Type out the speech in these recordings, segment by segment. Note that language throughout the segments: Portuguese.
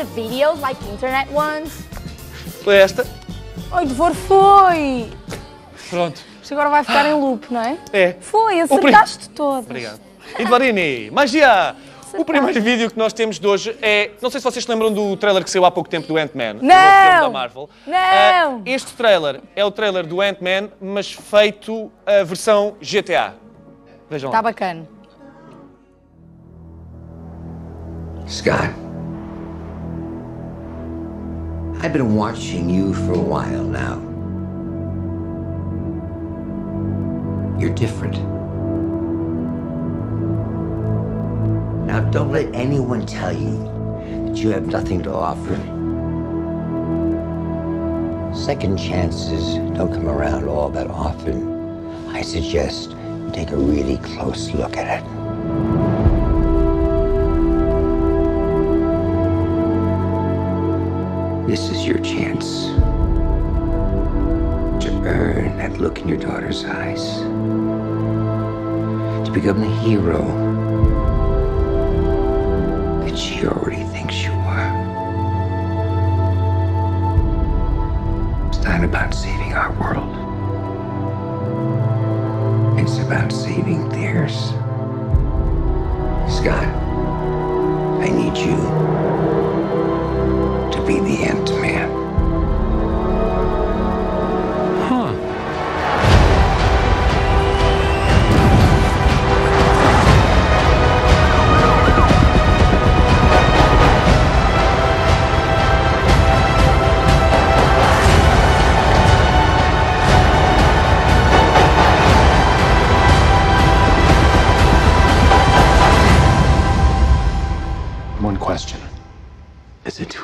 the videos, like internet ones? Foi esta. Ai, Devor, foi! Pronto. Isto agora vai ficar em loop, não é? É. Foi, acertaste todo. Obrigado. Edvarini, magia! O primeiro vídeo que nós temos de hoje é. Não sei se vocês se lembram do trailer que saiu há pouco tempo do Ant-Man. do novo filme da Marvel. Não! Ah, este trailer é o trailer do Ant-Man, mas feito a versão GTA. Vejam Está bacana. Scott, I've been watching you for a while now. You're different. Now, don't let anyone tell you that you have nothing to offer. Second chances don't come around all that often. I suggest you take a really close look at it. Your chance to earn that look in your daughter's eyes, to become the hero that she already thinks you are. It's not about saving our world, it's about saving theirs. Scott, I need you to be the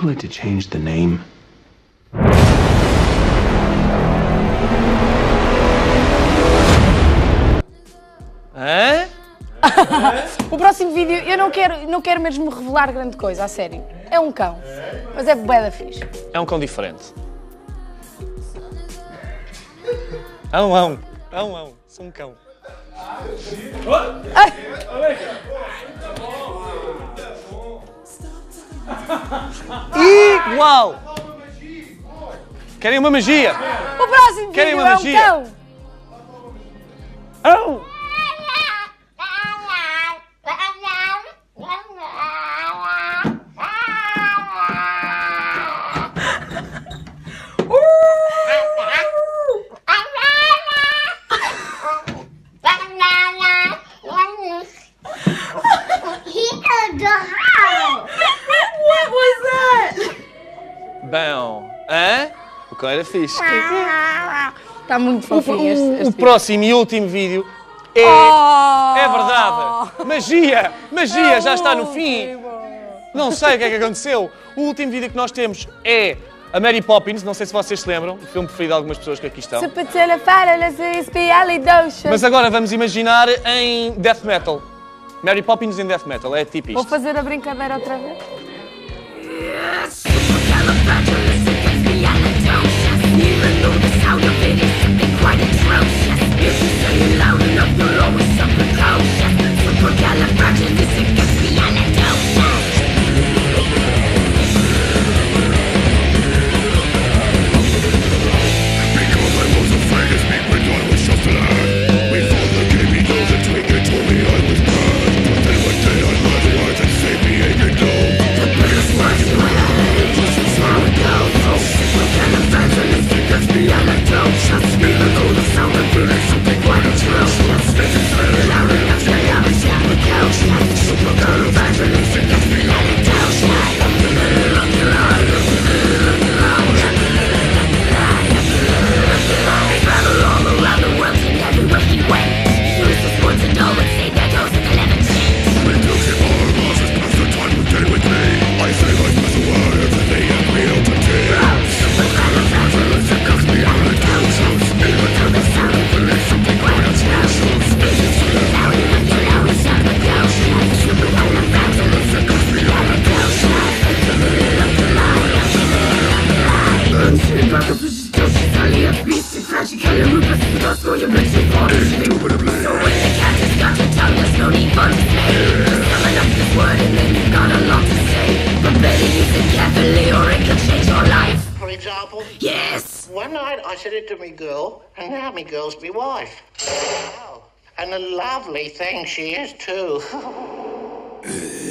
Late to change the name? Hã? O próximo vídeo, eu não quero, não quero mesmo revelar grande coisa, a sério. É um cão, mas é bué fixe. É um cão diferente. É um ão. É um ão. Sou um cão. Igual! Querem uma magia? O próximo Querem vídeo uma é um magia? cão. Ão! O cão era fixe. Está muito fofinho este, O, este o próximo e último vídeo é. Oh! É verdade! Magia! Magia! Já está no fim! Não sei o que é que aconteceu. O último vídeo que nós temos é a Mary Poppins, não sei se vocês se lembram, o filme preferido de algumas pessoas que aqui estão. Mas agora vamos imaginar em death metal. Mary Poppins em death metal, é tipo Vou isto. fazer a brincadeira outra vez. what truth us through your bitchy waters So when the cat has got your tongue, there's no need for dismay Summon up this word and then you've got a lot to say But better use it carefully or it could change your life For example? Yes! One night I said it to me girl, and now me girl's me wife. Wow. And a lovely thing she is too.